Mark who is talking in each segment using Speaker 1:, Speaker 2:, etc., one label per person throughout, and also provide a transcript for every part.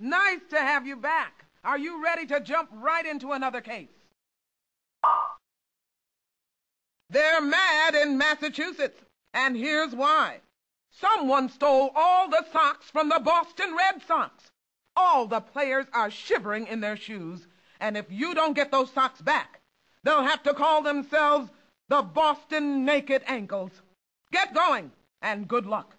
Speaker 1: Nice to have you back. Are you ready to jump right into another case? They're mad in Massachusetts, and here's why. Someone stole all the socks from the Boston Red Sox. All the players are shivering in their shoes, and if you don't get those socks back, they'll have to call themselves the Boston Naked Ankles. Get going, and good luck.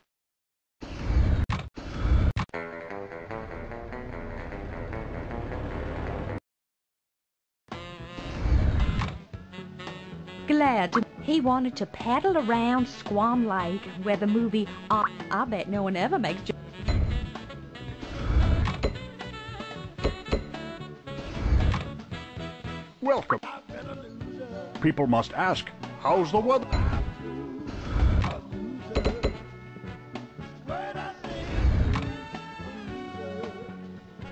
Speaker 2: glad. He wanted to paddle around Squam Lake, where the movie I, I Bet No One Ever Makes.
Speaker 3: Welcome. People must ask, how's the weather?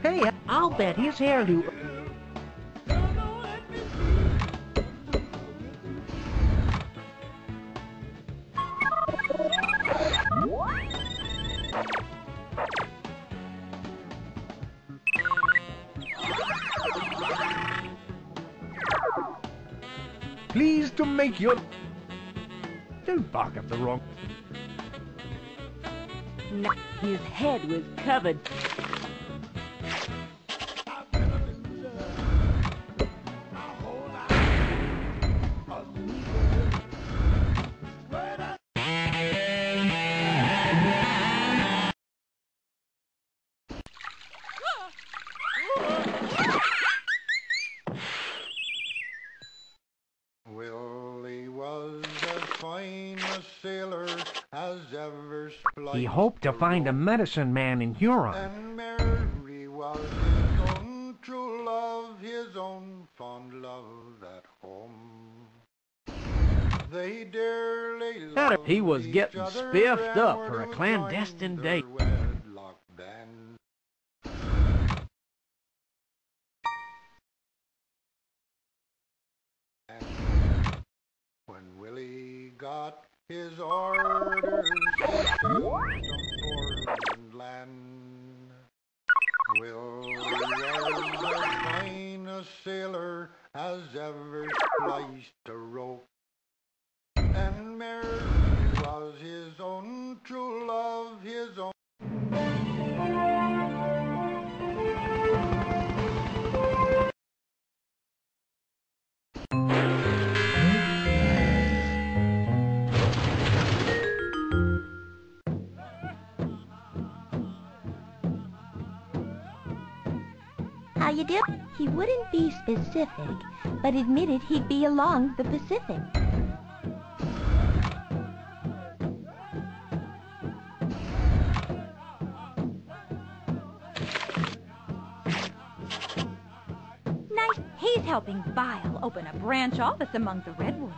Speaker 4: Hey, I'll bet his hairdo
Speaker 3: make your... Don't bark up the wrong...
Speaker 2: His head was covered.
Speaker 4: Hoped to find a medicine man in Huron.
Speaker 5: And Mary was his true love, his own fond love at home. They dearly loved
Speaker 4: He was getting spiffed up for a clandestine date.
Speaker 5: their wedlock band. And when Willie got his orders to land. Will was the a sailor as ever spliced a rope, and Mary was his own true love, his own.
Speaker 2: You? He wouldn't be specific, but admitted he'd be along the Pacific. Nice. He's helping Vile open a branch office among the redwoods.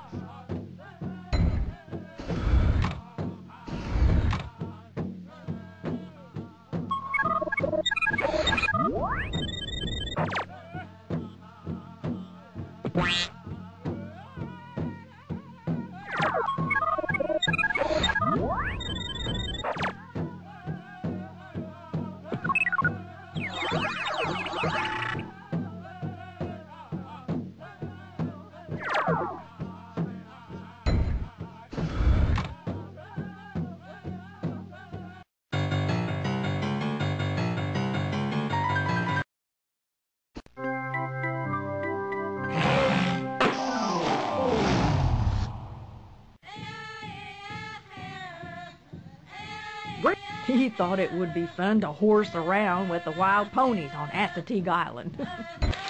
Speaker 4: He thought it would be fun to horse around with the wild ponies on Assateague Island.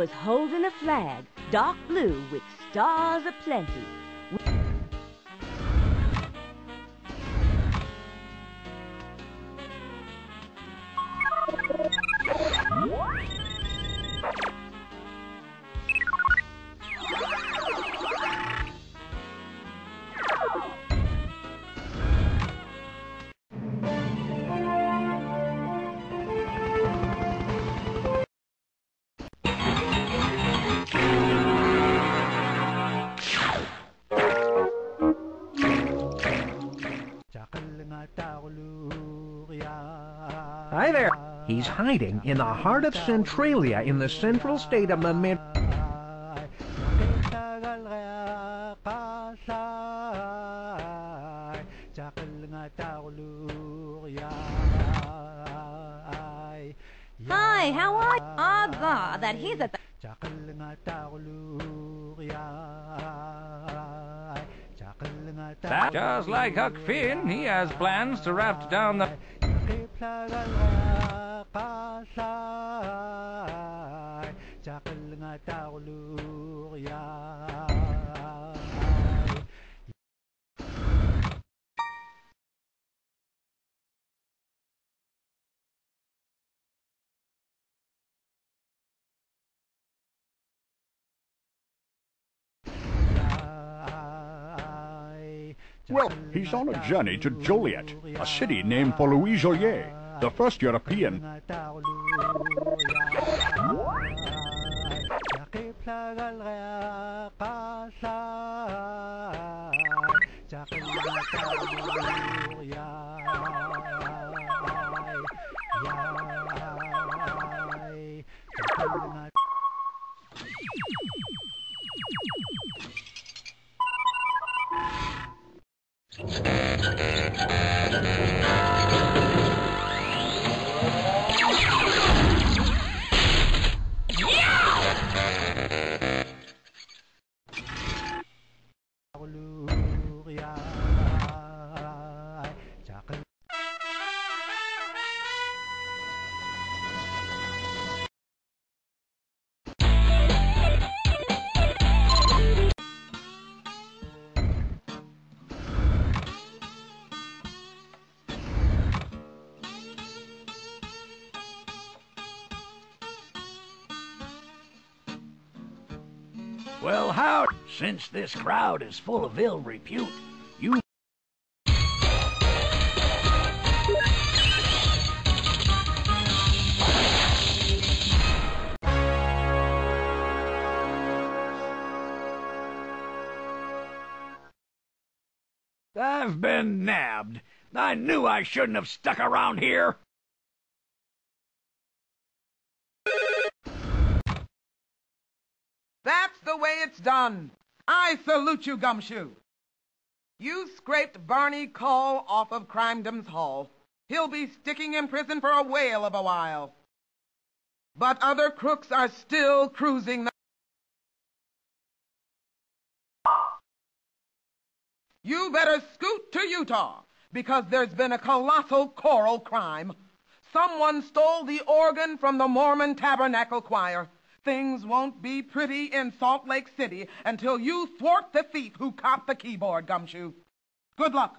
Speaker 6: was holding a flag, dark blue with stars aplenty.
Speaker 3: There. He's hiding in the heart of Centralia in the central state of the mid.
Speaker 2: Hi, how are you? Ah, that he's at the...
Speaker 7: That, just like Huck Finn, he has plans to raft down the...
Speaker 8: Well, he's on a journey to Joliet, a city named for Louis Joliet, the first European.
Speaker 9: Since this crowd is full of ill repute, you I've been nabbed. I knew I shouldn't have stuck around here.
Speaker 1: That's the way it's done. I salute you, Gumshoe. You scraped Barney Call off of Crimedom's Hall. He'll be sticking in prison for a whale of a while. But other crooks are still cruising the... You better scoot to Utah, because there's been a colossal choral crime. Someone stole the organ from the Mormon Tabernacle Choir. Things won't be pretty in Salt Lake City until you thwart the thief who copped the keyboard, Gumshoe. Good luck.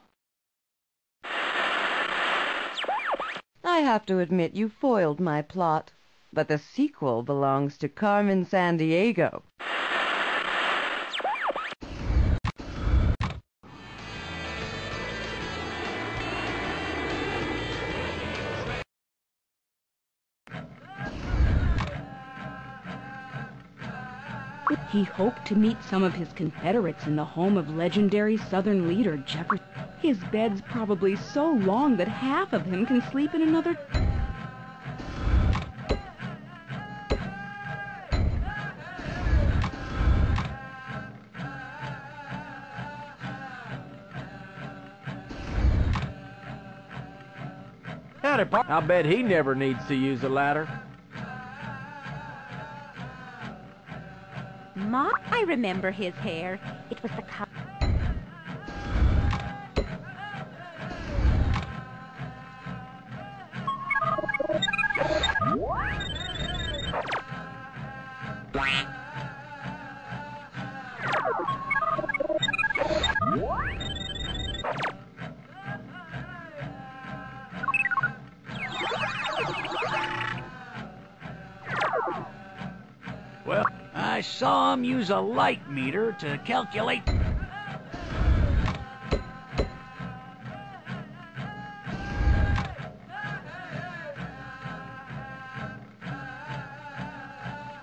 Speaker 10: I have to admit you foiled my plot, but the sequel belongs to Carmen Sandiego.
Speaker 2: He hoped to meet some of his Confederates in the home of legendary Southern leader Jefferson. His bed's probably so long that half of him can sleep in another.
Speaker 3: Howdy, Pop. I bet he never needs to use a ladder.
Speaker 2: Ma, I remember his hair. It was the color.
Speaker 9: Him use a light meter to calculate.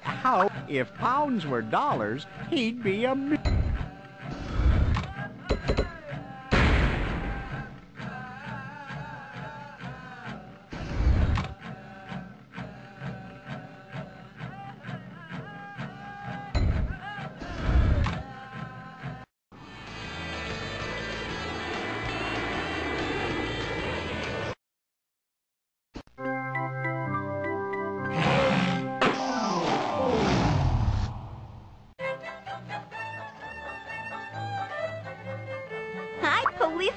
Speaker 11: How, if pounds were dollars, he'd be a...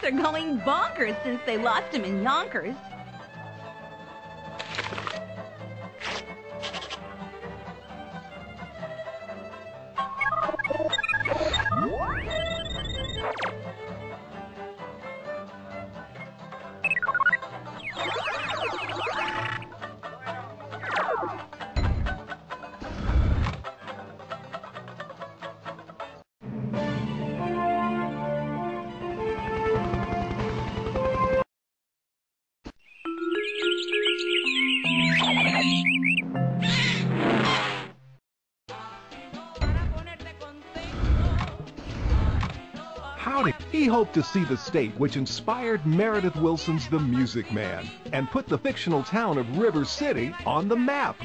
Speaker 12: are going bonkers since they lost him in Yonkers.
Speaker 13: To see the state which inspired Meredith Willson's The Music Man and put the fictional town of River City on the map.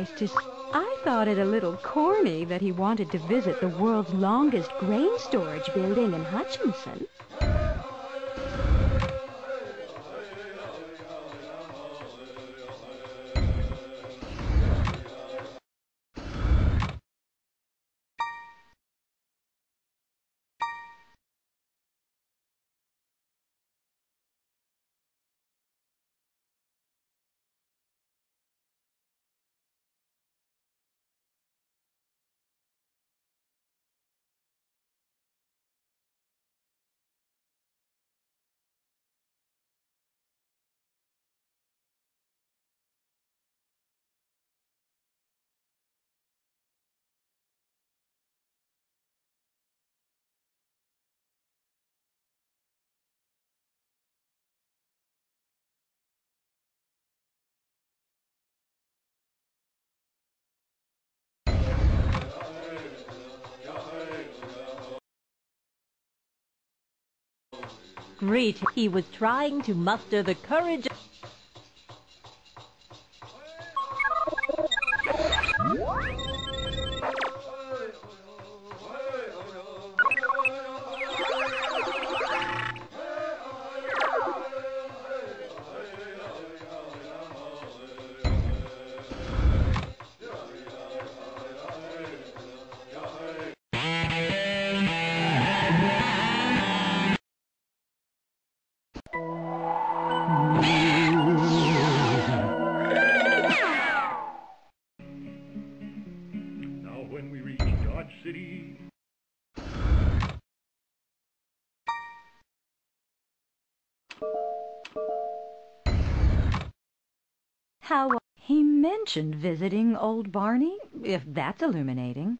Speaker 12: Nice to. I thought it a little corny that he wanted to visit the world's longest grain storage building in Hutchinson.
Speaker 6: Great. He was trying to muster the courage.
Speaker 2: Visiting old Barney, if that's illuminating.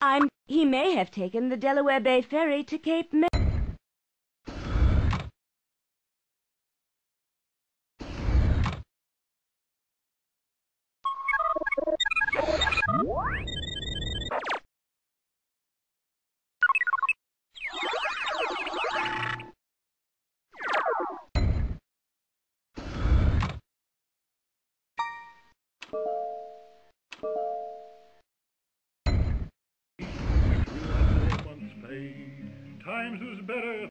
Speaker 6: I'm. He may have taken the Delaware Bay Ferry to Cape May.
Speaker 14: Times was better.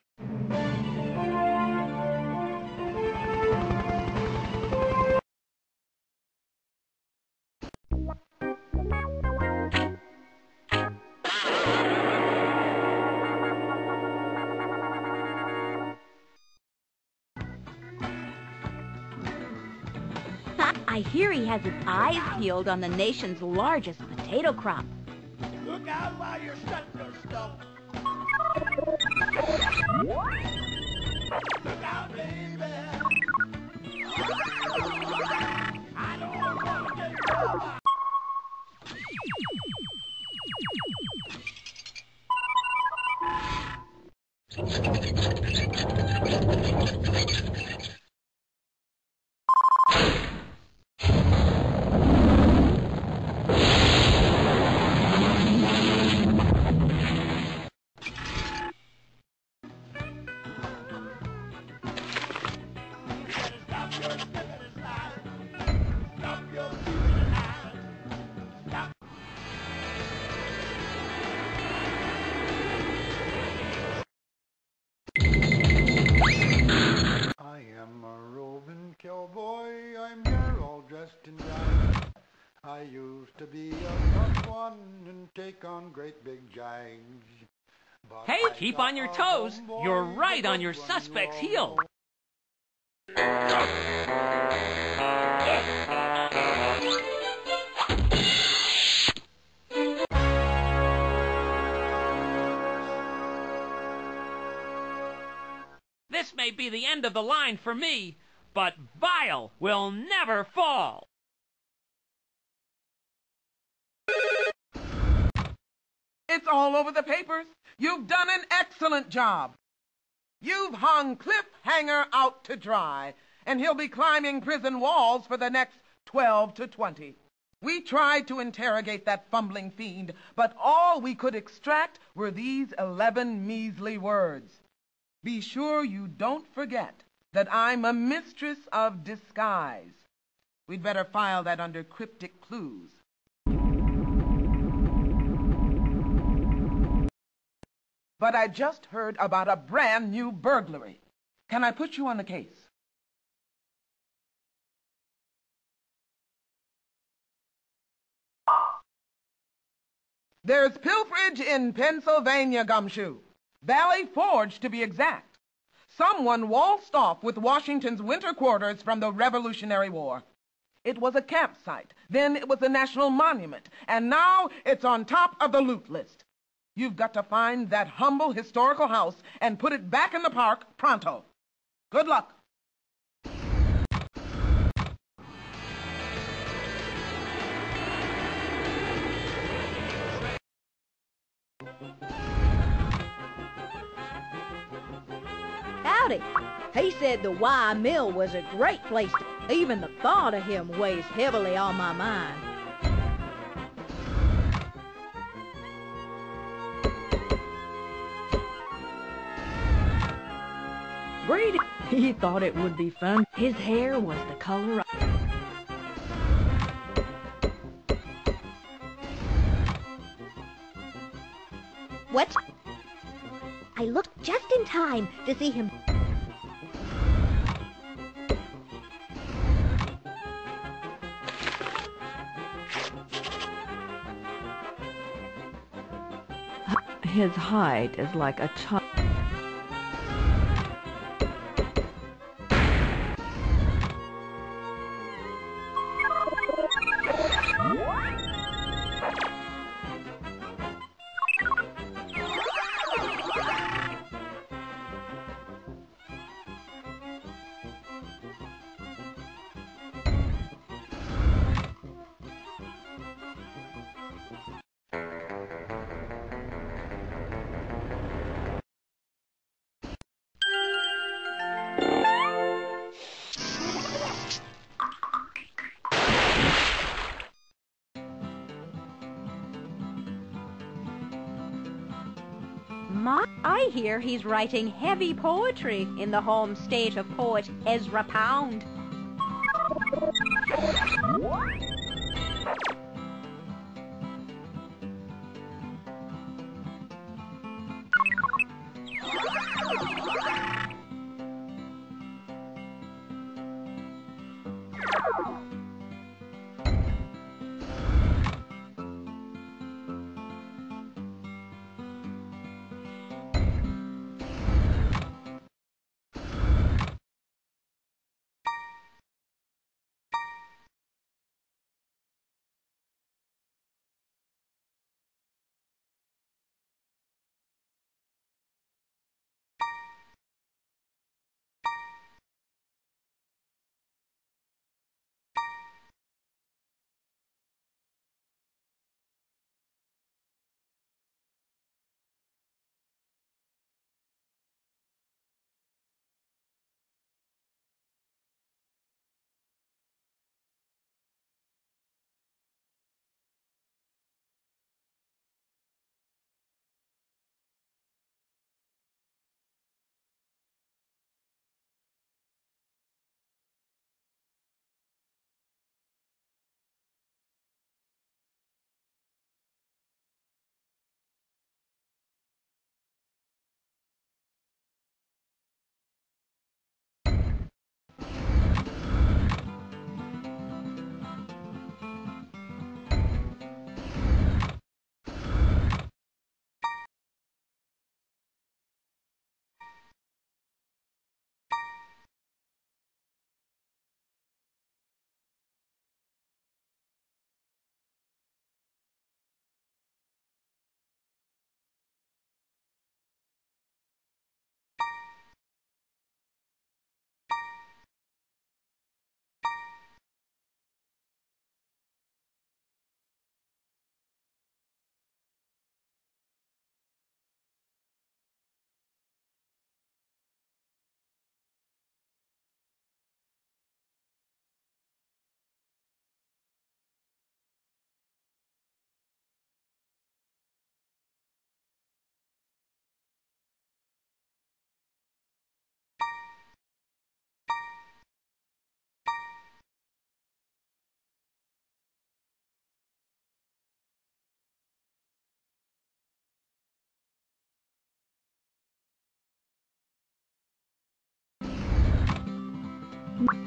Speaker 6: I hear he has his eyes peeled on the nation's largest potato crop.
Speaker 15: Look out while you're stuck your stuff.
Speaker 5: What? Take on great big jags. But
Speaker 7: Hey,
Speaker 5: I
Speaker 7: keep on your toes. You're right on your suspect's heel. This may be the end of the line for me, but Vile will never fall.
Speaker 1: It's all over the papers. You've done an excellent job. You've hung Cliffhanger out to dry, and he'll be climbing prison walls for the next 12 to 20. We tried to interrogate that fumbling fiend, but all we could extract were these 11 measly words. Be sure you don't forget that I'm a mistress of disguise. We'd better file that under cryptic clues. But I just heard about a brand new burglary. Can I put you on the case? There's pilferage in Pennsylvania, Gumshoe. Valley Forge, to be exact. Someone waltzed off with Washington's winter quarters from the Revolutionary War. It was a campsite, then it was a national monument, and now it's on top of the loot list. You've got to find that humble historical house and put it back in the park pronto. Good luck.
Speaker 4: Howdy. He said the Wye Mill was a great place. To, even the thought of him weighs heavily on my mind. Greedy. He thought it would be fun.
Speaker 2: His hair was the color of...
Speaker 12: What? I looked just in time to see him.
Speaker 2: His height is like a child.
Speaker 12: I hear he's writing heavy poetry in the home state of poet Ezra Pound.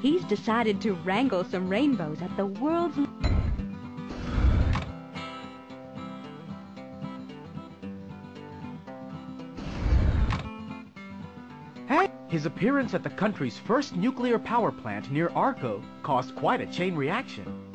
Speaker 2: He's decided to wrangle some rainbows at the world's...
Speaker 16: Hey, his appearance at the country's first nuclear power plant near Arco caused quite a chain reaction.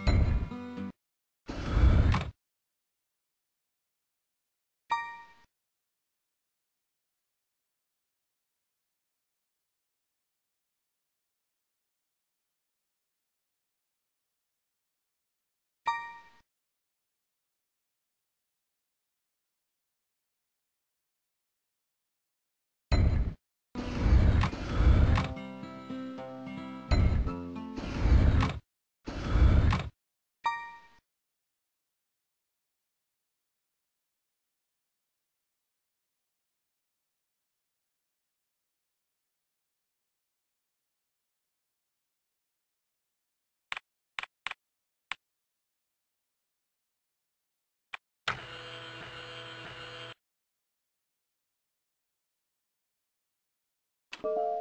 Speaker 16: Night,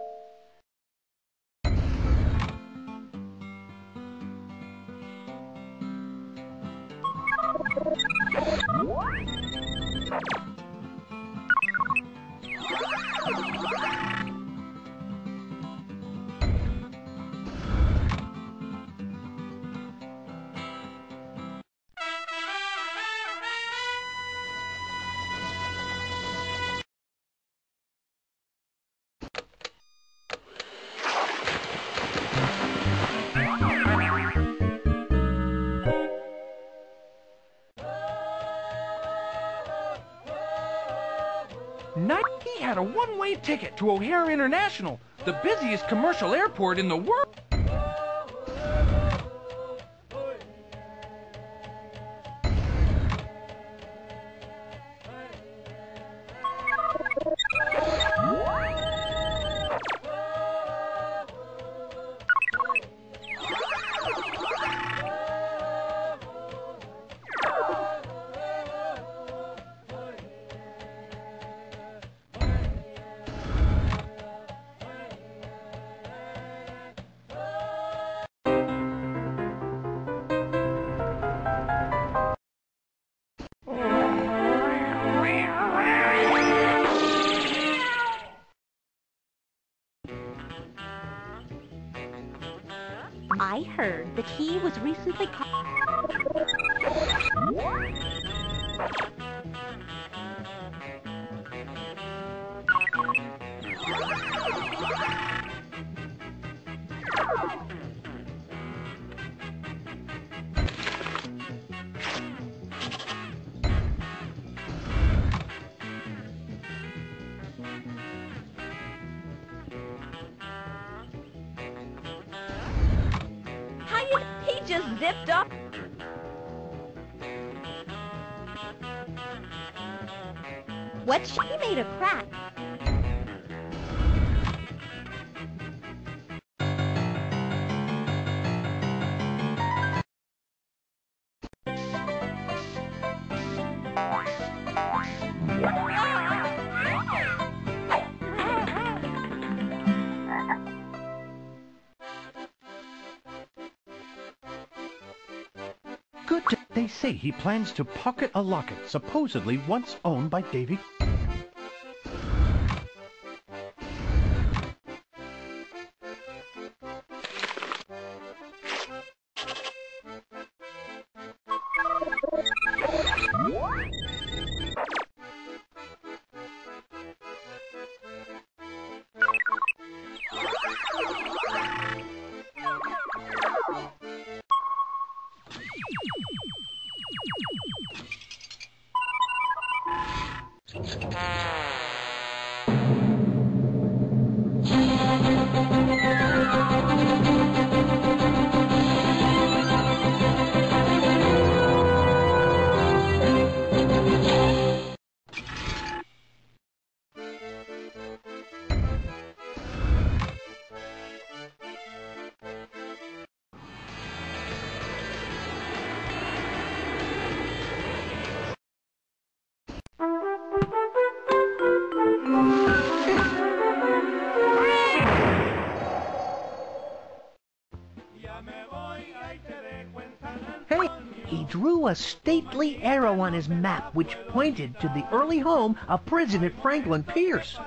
Speaker 16: had a one-way ticket to O'Hare International, the busiest commercial airport in the world.
Speaker 17: Just zipped up.
Speaker 12: What? She made a crack.
Speaker 3: Say he plans to pocket a locket supposedly once owned by Davy. A stately arrow on his map which pointed to the early home of President Franklin Pierce.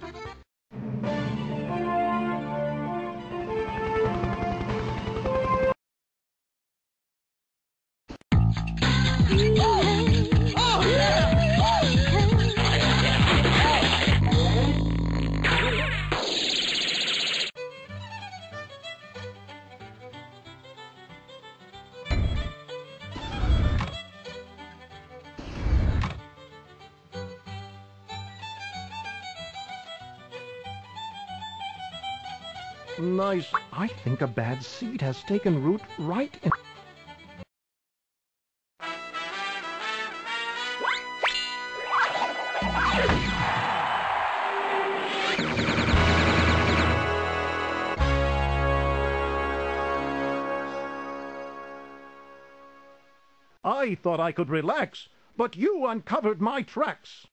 Speaker 3: Thank you. I think a bad seed has taken root right in...
Speaker 13: I thought I could relax, but you uncovered my tracks.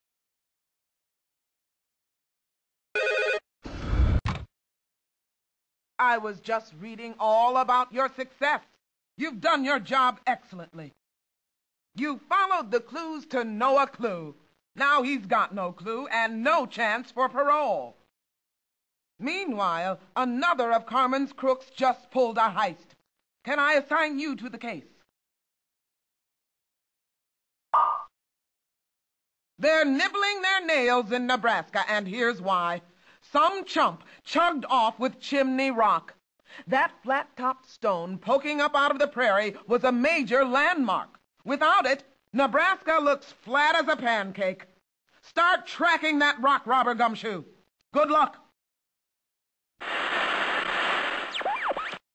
Speaker 1: I was just reading all about your success. You've done your job excellently. You followed the clues to a clue. Now he's got no clue and no chance for parole. Meanwhile, another of Carmen's crooks just pulled a heist. Can I assign you to the case? They're nibbling their nails in Nebraska, and here's why. Some chump chugged off with Chimney Rock. That flat-topped stone poking up out of the prairie was a major landmark. Without it, Nebraska looks flat as a pancake. Start tracking that rock robber, Gumshoe. Good luck.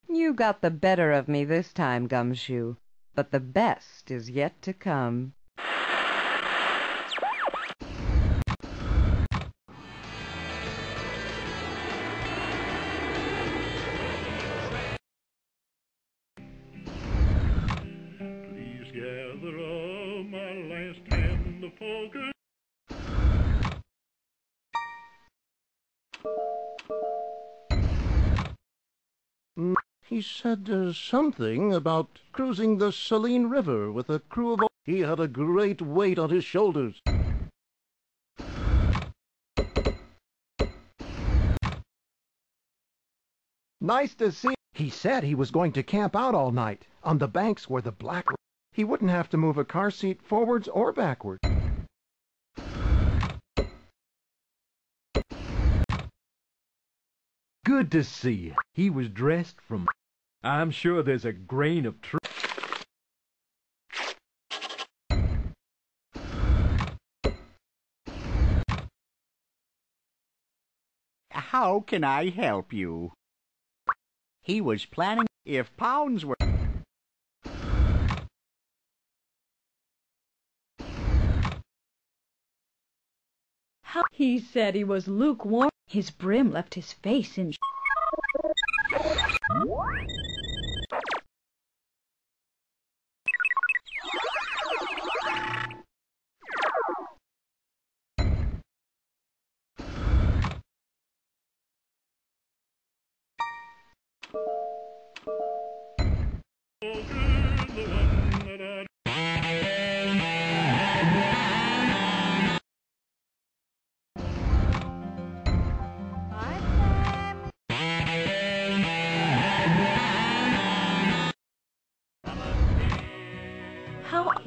Speaker 10: You got the better of me this time, Gumshoe, but the best is yet to come.
Speaker 18: He said uh, something about cruising the Saline River with a crew of... He had a great weight on his shoulders.
Speaker 19: Nice to see. He said he was going to camp out all night on the banks where the black. He wouldn't have to move a car seat forwards or backwards. Good to see you. He was dressed from. I'm sure there's a grain of truth.
Speaker 11: How can I help you? He was planning if pounds were.
Speaker 2: He said he was lukewarm. His brim left his face in.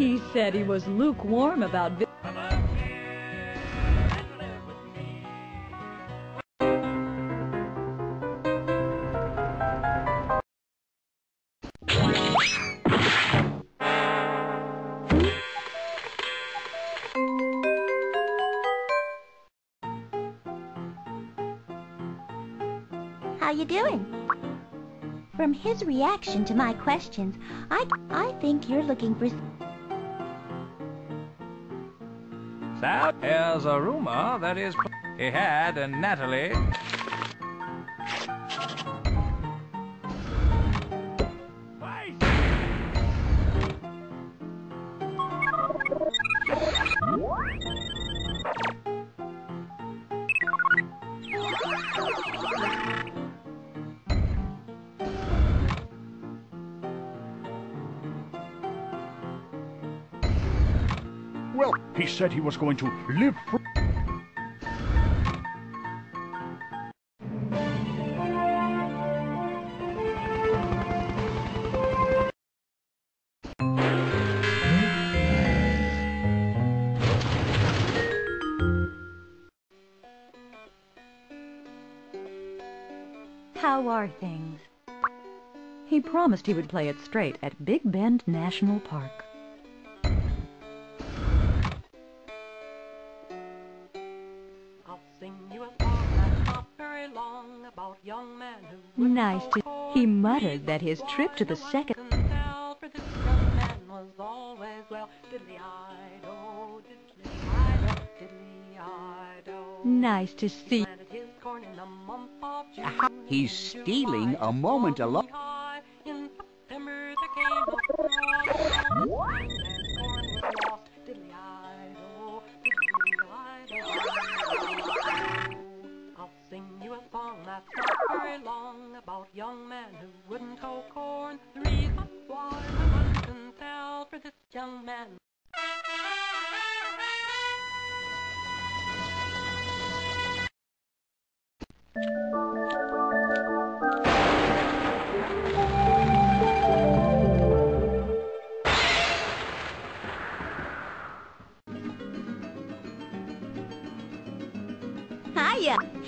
Speaker 2: He said he was lukewarm about.
Speaker 12: How you doing? From his reaction to my questions, I, I think you're looking for...
Speaker 20: That is a rumor that is. He had and Natalie.
Speaker 8: Said he was going to live free.
Speaker 2: How are things? He promised he would play it straight at Big Bend National Park. He muttered that his trip to the second. Nice to see.
Speaker 11: He's stealing a moment alone.
Speaker 21: Young man who wouldn't hoe corn. Reason why no one can tell for this young man.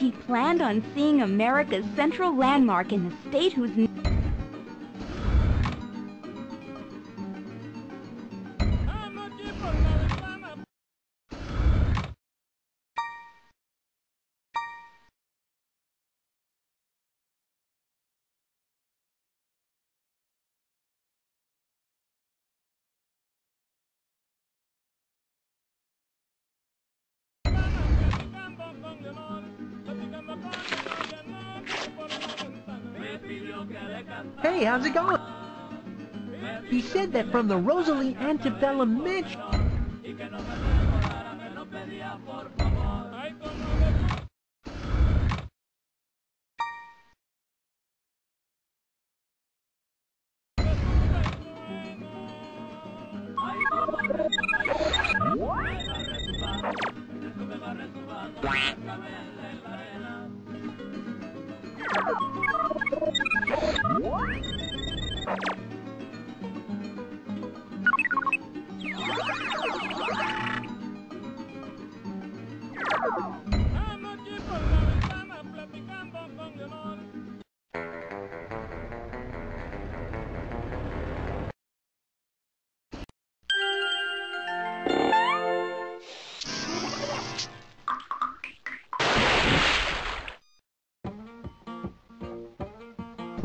Speaker 12: He planned on seeing America's central landmark in the state whose...
Speaker 3: How's it going? He said that from the Rosalie Antebellum Mansion.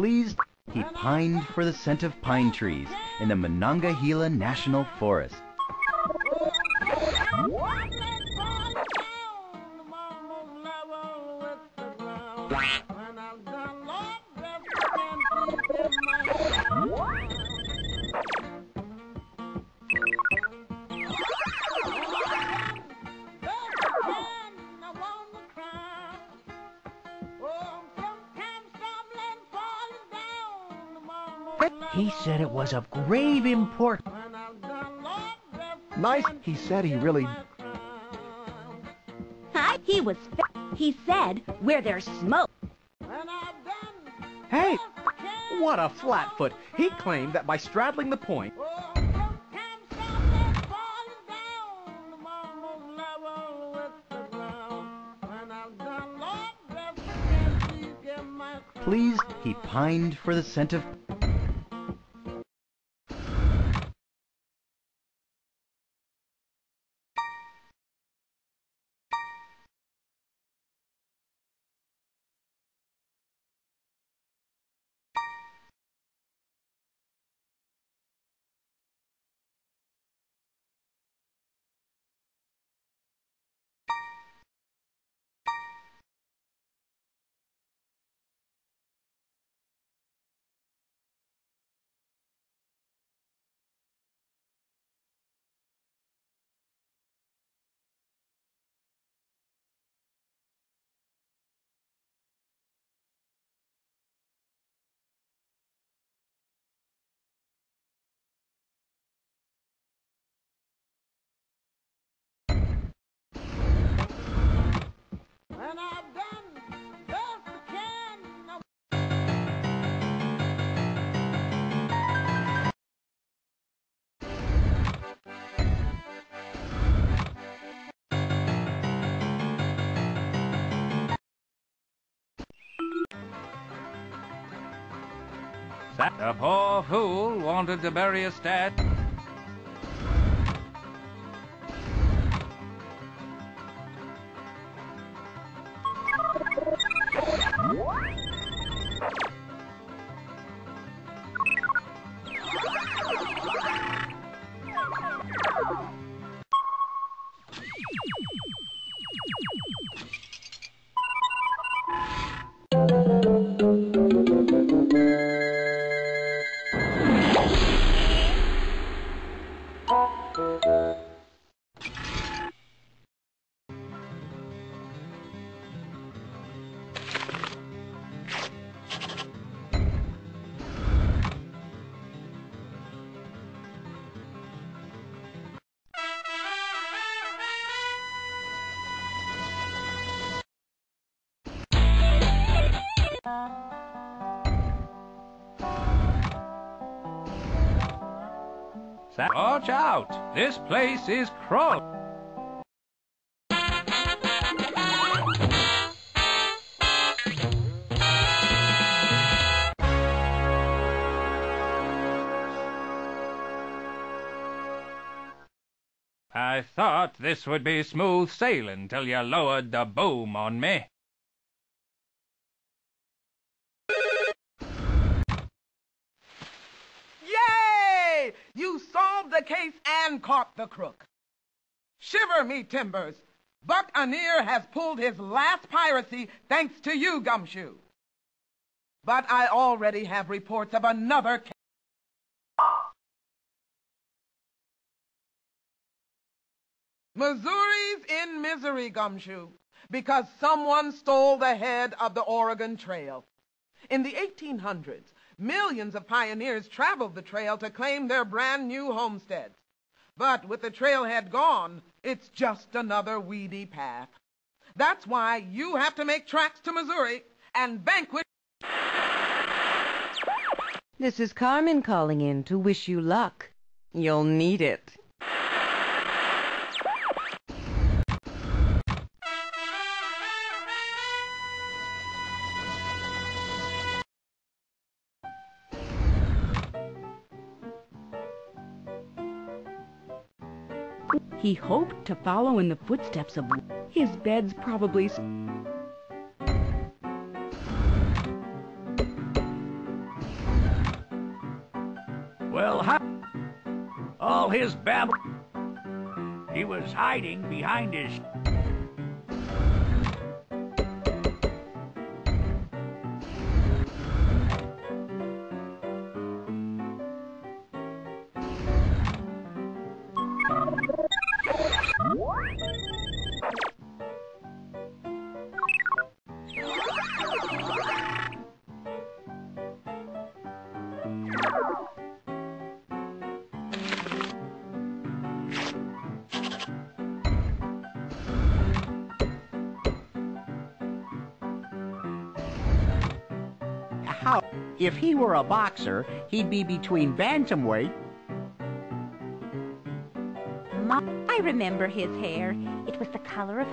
Speaker 22: Pleased, he pined for the scent of pine trees in the Monongahela National Forest.
Speaker 3: He said
Speaker 18: he really.
Speaker 12: Hi, he was... He said, where there's smoke.
Speaker 23: Hey! What a flatfoot! He claimed that by straddling the point,
Speaker 22: Pleased, he pined for the scent of
Speaker 20: The poor fool wanted to bury a stat. Watch out! This place is crawling. I thought this would be smooth sailing till you lowered the boom on me.
Speaker 1: Yay! You solved the case caught the crook. Shiver me timbers. Buck Anir has pulled his last piracy thanks to you, Gumshoe. But I already have reports of another. Missouri's in misery, Gumshoe, because someone stole the head of the Oregon Trail. In the 1800s, millions of pioneers traveled the trail to claim their brand new homesteads. But with the trailhead gone, it's just another weedy path. That's why you have to make tracks to Missouri and vanquish.
Speaker 10: This is Carmen calling in to wish you luck. You'll need it.
Speaker 2: He hoped to follow in the footsteps of his bed's probably
Speaker 11: Well, how? All his babble. He was hiding behind his. If he were a boxer, he'd be between bantamweight.
Speaker 17: I remember his hair. It was the color of.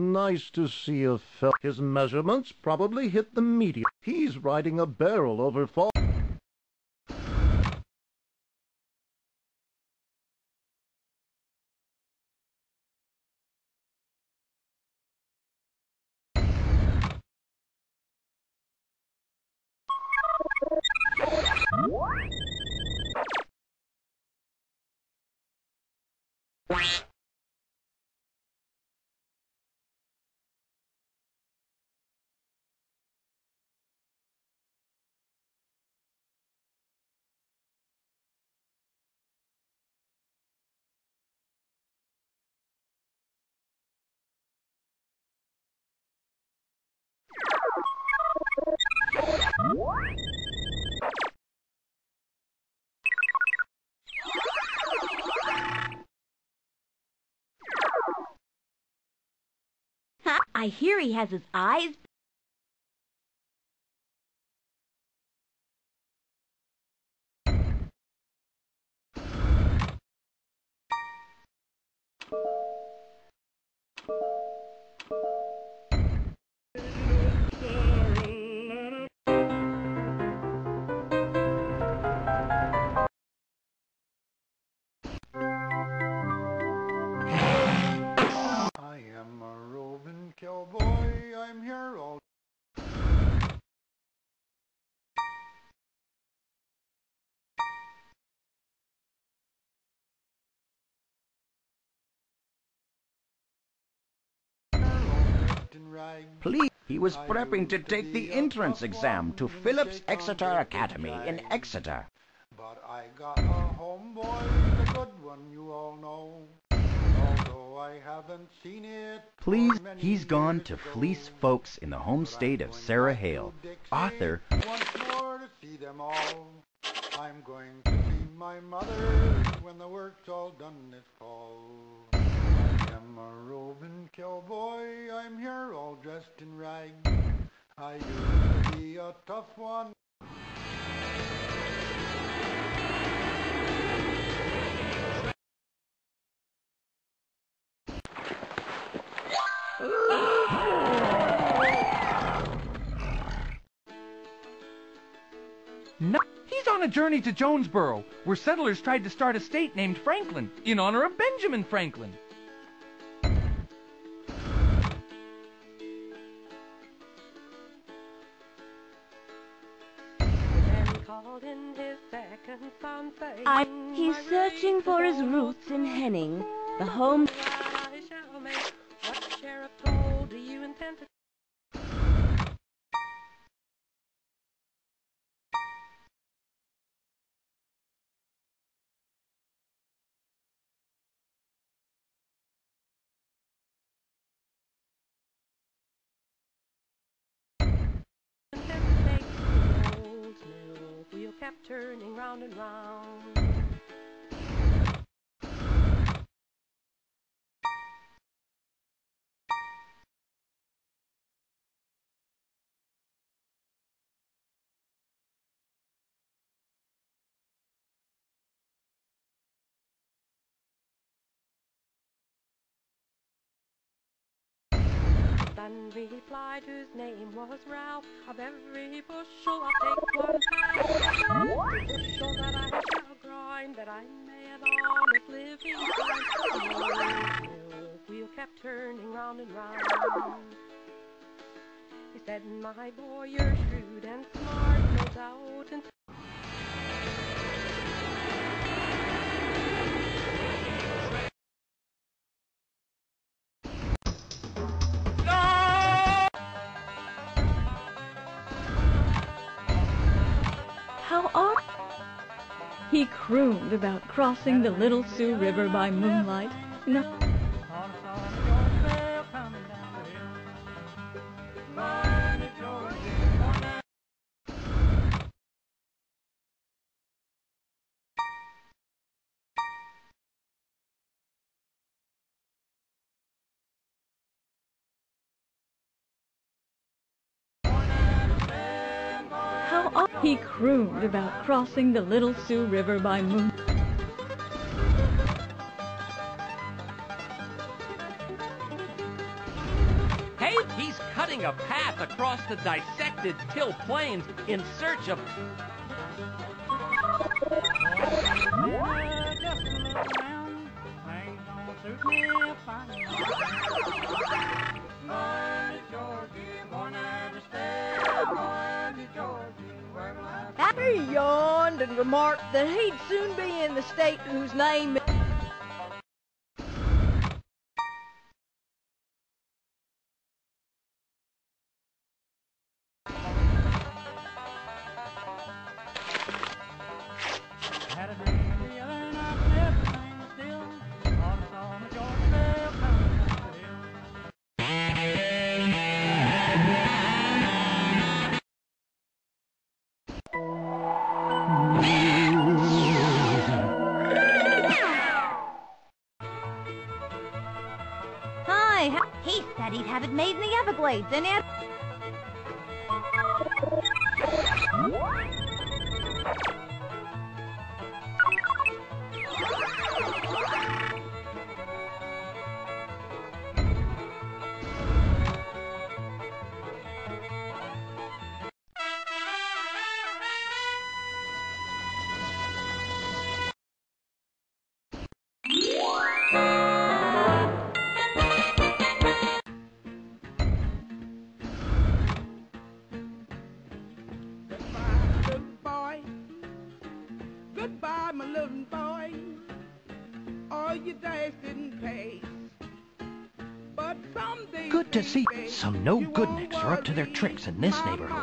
Speaker 18: Nice to see a fell. His measurements probably hit the median. He's riding a barrel over fall.
Speaker 12: I hear he has his eyes
Speaker 11: Please. He was prepping to take the entrance exam to Phillips Exeter Academy in Exeter.
Speaker 5: But I got a homeboy, the good one you all know. Although I haven't seen it.
Speaker 22: Please, he's gone to fleece folks in the home state of Sarah Hale, author.
Speaker 5: Once more to see them all. I'm going to see my mother when the work's all done this fall. Am a roving cowboy, I'm here all dressed in rags. I used to be a tough one.
Speaker 16: No, he's on a journey to Jonesboro, where settlers tried to start a state named Franklin in honor of Benjamin Franklin.
Speaker 2: I, he's searching for his roots in Henning, the home.
Speaker 21: Turning round and round. Son replied, whose name was Ralph. Of every bushel I'll take one half. Bushel that I shall grind, that I may an honest living find. Mill wheel kept turning round and round. He said, my boy, you're shrewd and smart, no doubt. And
Speaker 2: He crooned about crossing the Little Sioux River by moonlight. No. Crooned about crossing the Little Sioux River by moon.
Speaker 7: Hey, he's cutting a path across the dissected Till Plains in search of.
Speaker 4: He yawned and remarked that he'd soon be in the state whose name
Speaker 12: And
Speaker 3: to see some no goodniks are up to their tricks in this neighborhood.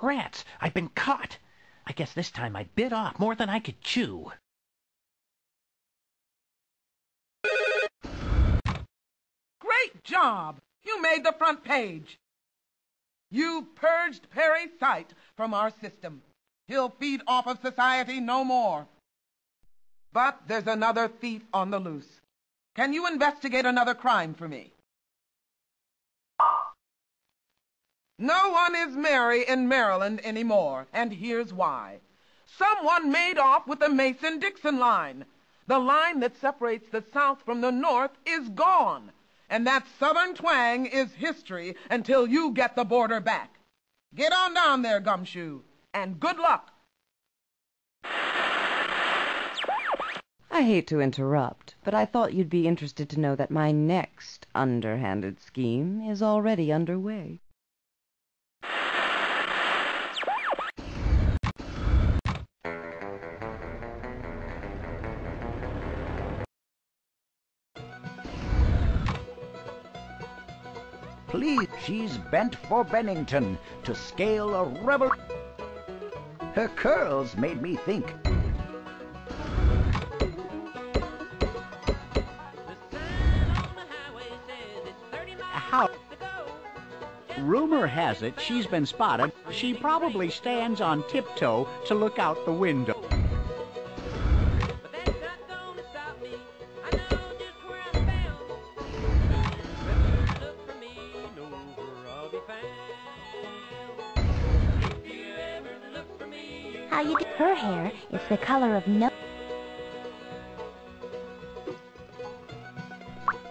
Speaker 3: Rats, I've been caught. I guess this time I bit off more than I could chew.
Speaker 1: Great job! Made the front page. You purged Perry Sight from our system. He'll feed off of society no more. But there's another thief on the loose. Can you investigate another crime for me? No one is merry in Maryland anymore, and here's why. Someone made off with the Mason-Dixon line. The line that separates the South from the North is gone, and that Southern twang is history until you get the border back. Get on down there, Gumshoe, and good luck.
Speaker 10: I hate to interrupt, but I thought you'd be interested to know that my next underhanded scheme is already underway.
Speaker 11: She's bent for Bennington to scale a rebel. Her curls made me think. How? Rumor has it she's been spotted. She probably stands on tiptoe to look out the window.
Speaker 12: You do? Her hair is the color of no.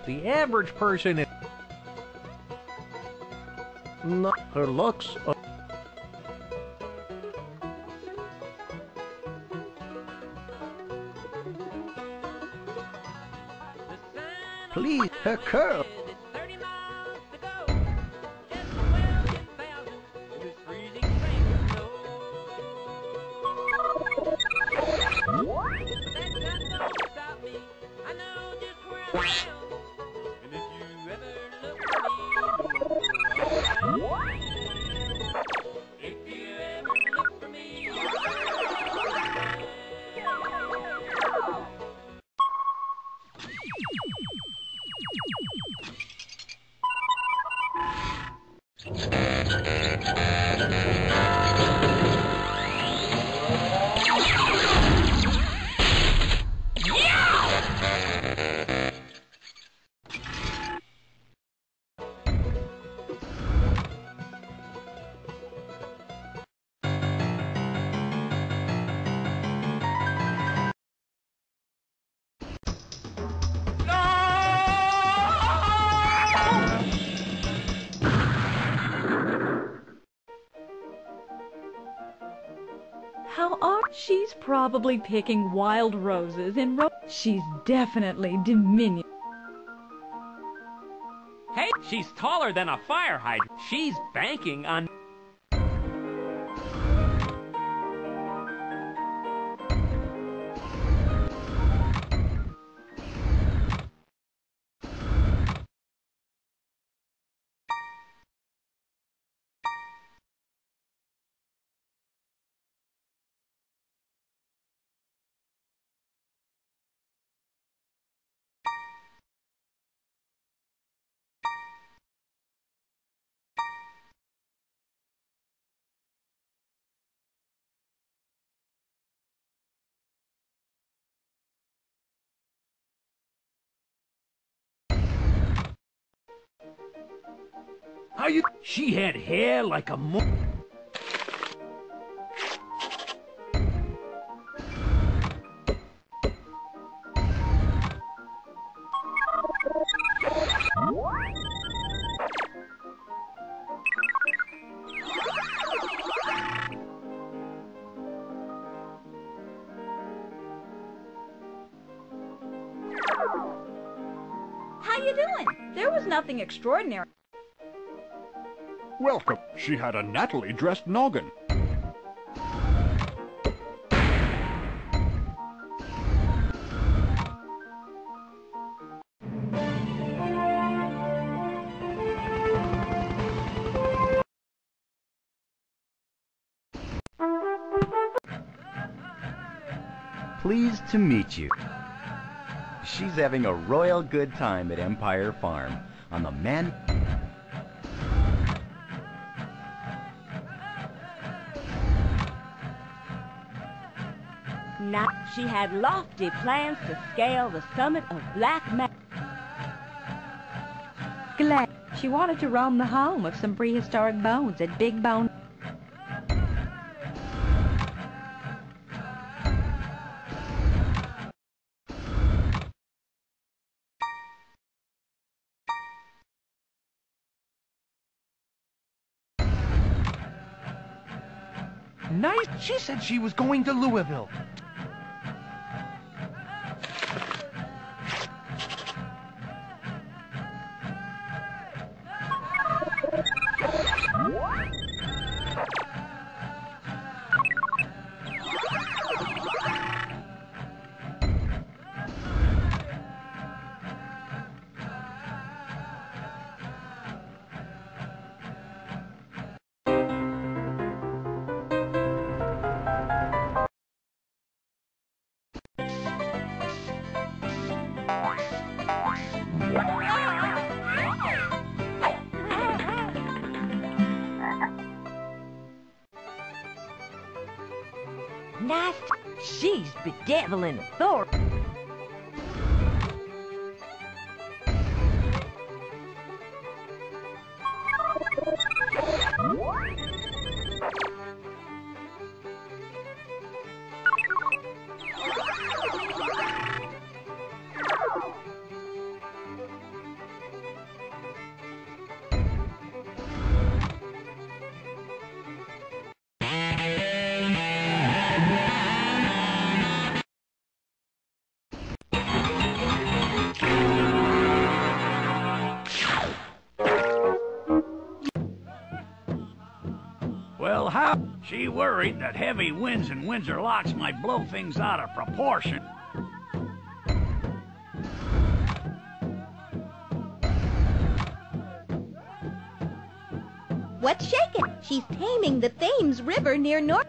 Speaker 3: The average person is...
Speaker 18: No, her looks are...
Speaker 11: Please, her curl.
Speaker 2: Probably picking wild roses in ro- She's definitely diminutive.
Speaker 7: Hey, she's taller than a fire hydrant. She's banking on.
Speaker 3: How you... She had hair like a mo...
Speaker 4: nothing extraordinary.
Speaker 24: Welcome. She had a Natalie dressed noggin.
Speaker 22: Pleased to meet you. She's having a royal good time at Empire Farm on the man.
Speaker 6: Now, she had lofty plans to scale the summit of Black Mountain.
Speaker 2: Glad she wanted to roam the home of some prehistoric bones at Big Bone.
Speaker 16: She said she was going to Louisville.
Speaker 25: She's bedeviling Thor.
Speaker 9: Worried that heavy winds in Windsor locks might blow things out of proportion.
Speaker 12: What's shaking? She's taming the Thames River near North.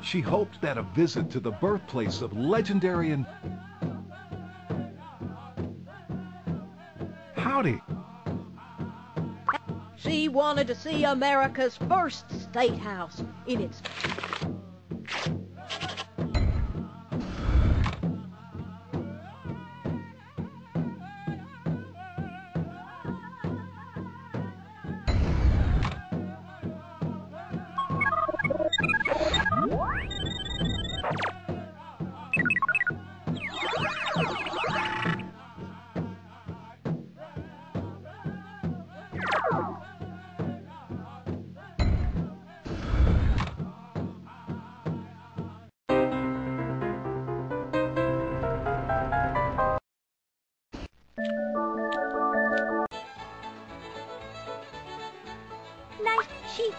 Speaker 13: She hoped that a visit to the birthplace of legendary and... Howdy.
Speaker 4: She wanted to see America's first state house in its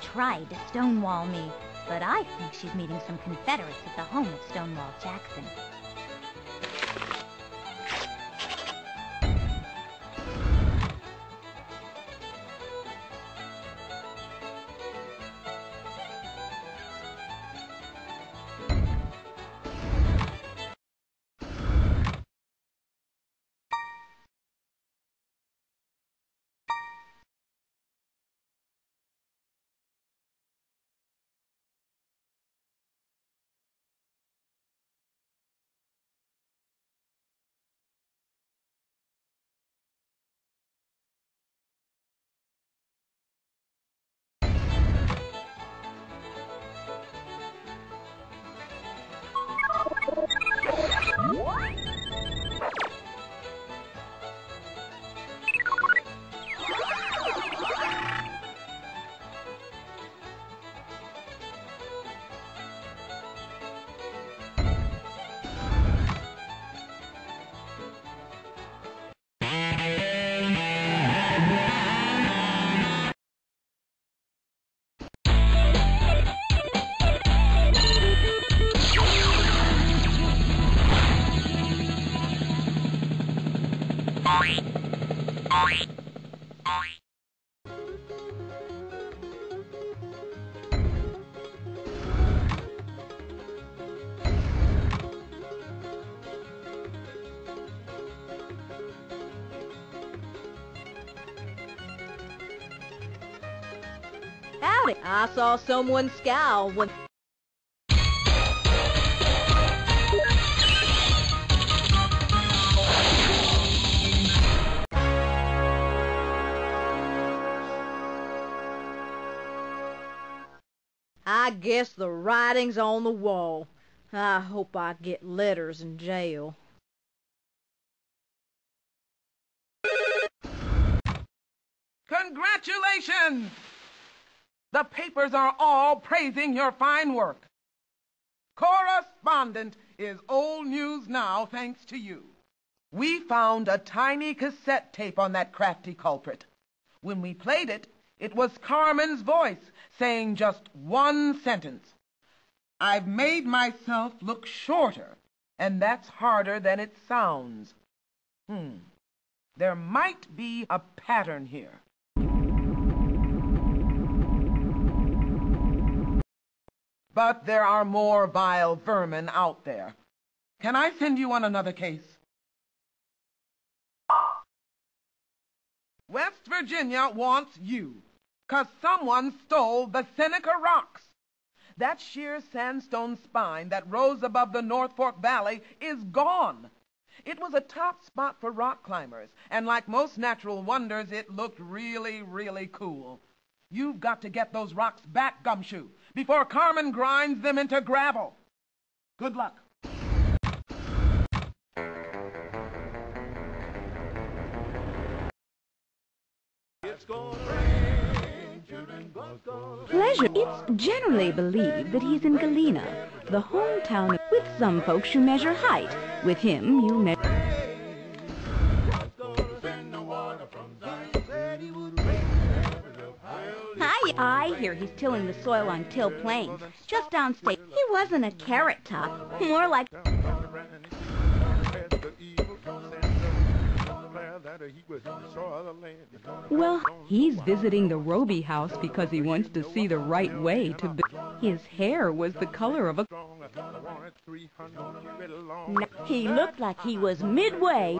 Speaker 12: tried to stonewall me, but I think she's meeting some Confederates at the home of Stonewall Jackson.
Speaker 4: I saw someone scowl when... I guess the writing's on the wall. I hope I get letters in jail.
Speaker 1: Congratulations! The papers are all praising your fine work. Correspondent is old news now thanks to you. We found a tiny cassette tape on that crafty culprit. When we played it, it was Carmen's voice saying just one sentence. I've made myself look shorter, and that's harder than it sounds. Hmm. There might be a pattern here. But there are more vile vermin out there. Can I send you on another case? West Virginia wants you, 'cause someone stole the Seneca Rocks. That sheer sandstone spine that rose above the North Fork Valley is gone. It was a top spot for rock climbers, and like most natural wonders, it looked really, really cool. You've got to get those rocks back, Gumshoe, before Carmen grinds them into gravel. Good luck.
Speaker 2: Pleasure. It's generally believed that he's in Galena, the hometown. With some folks, you measure height. With him, you measure. I hear he's tilling the soil on Till Plains, just downstate. He wasn't a carrot top, more like. Well, he's visiting the Robie house because he wants to see the right way to. Be- His hair was the color of a.
Speaker 26: He looked like he was midway.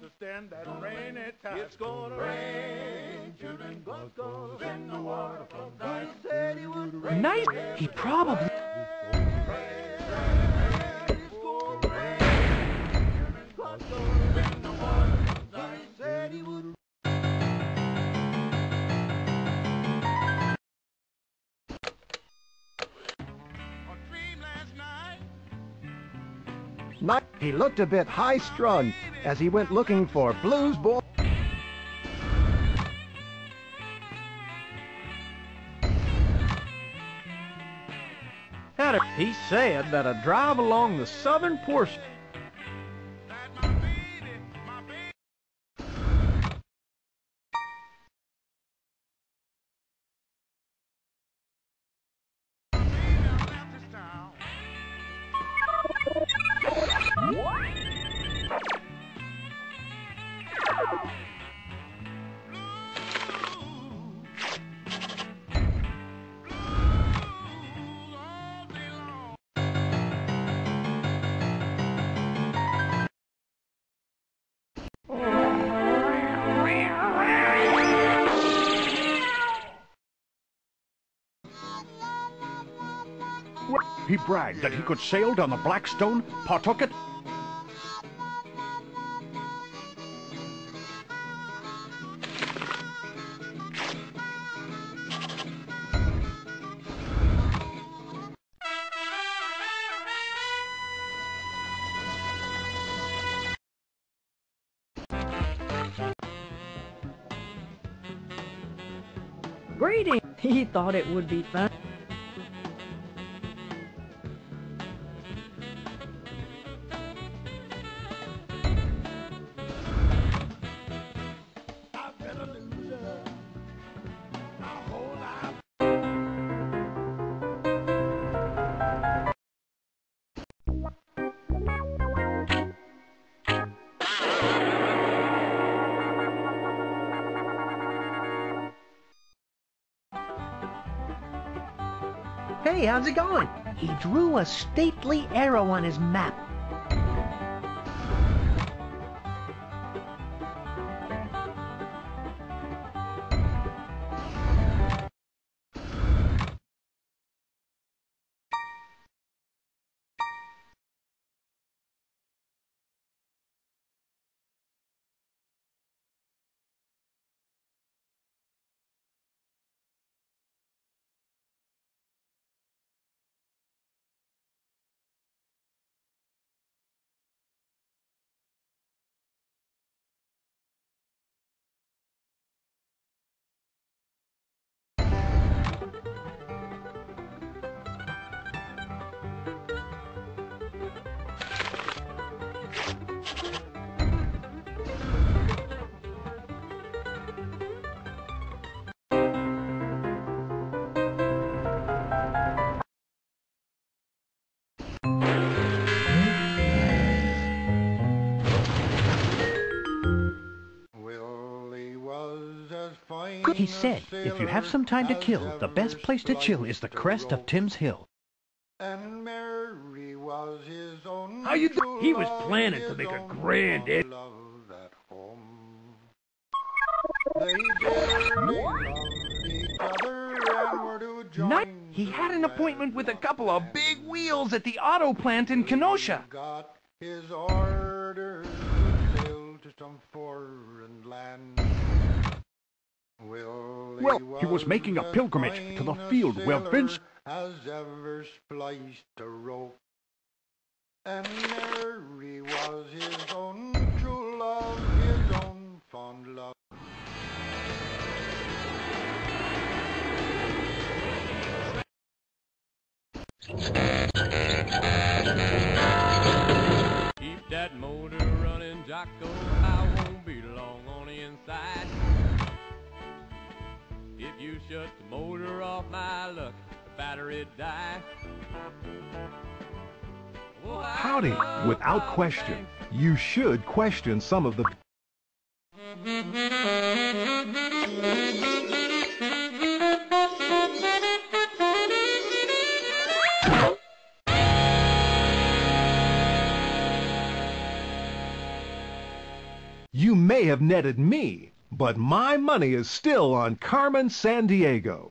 Speaker 14: Wants to stand that rainy tide. It's gonna rain, children. God's gonna send the water from Zion. Said he would rain.
Speaker 16: Nice. He probably.
Speaker 14: God's gonna
Speaker 19: Night, he looked a bit high-strung as he went looking for Blues Boy.
Speaker 3: He said that a drive along the southern portion
Speaker 8: He bragged that he could sail down the Blackstone, Pawtucket,
Speaker 2: Greeting! He thought it would be fun.
Speaker 3: How's it going? He drew a stately arrow on his map. He said, if you have some time to kill, the best place to chill is the crest of Tim's Hill.
Speaker 5: And Mary was his own
Speaker 27: How you do? He was planning to make a grand
Speaker 5: true
Speaker 27: ed-
Speaker 5: love home. They dearly loved each other and were to join
Speaker 16: Night. He had an appointment with a couple of big wheels at the auto plant in Kenosha.
Speaker 5: got his orders to sail to some foreign land. Willie
Speaker 8: Well, he was making a pilgrimage to the field where
Speaker 5: sailor
Speaker 8: Vince
Speaker 5: As ever spliced a rope. And Mary was his own true love, his own fond love.
Speaker 14: Keep that motor running, Jocko. I won't be long on the inside. You shut the motor off, my luck, the battery'd die. Oh,
Speaker 13: Howdy, without question. You should question some of the. You may have netted me, but my money is still on Carmen Sandiego.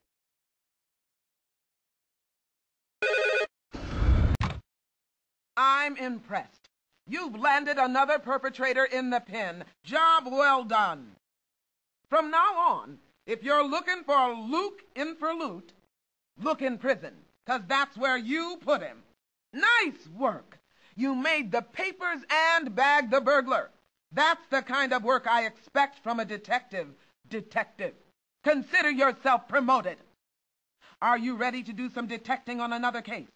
Speaker 1: I'm impressed. You've landed another perpetrator in the pen. Job well done. From now on, if you're looking for Luke in for loot, look in prison, 'cause that's where you put him. Nice work. You made the papers and bagged the burglar. That's the kind of work I expect from a detective. Detective. Consider yourself promoted. Are you ready to do some detecting on another case?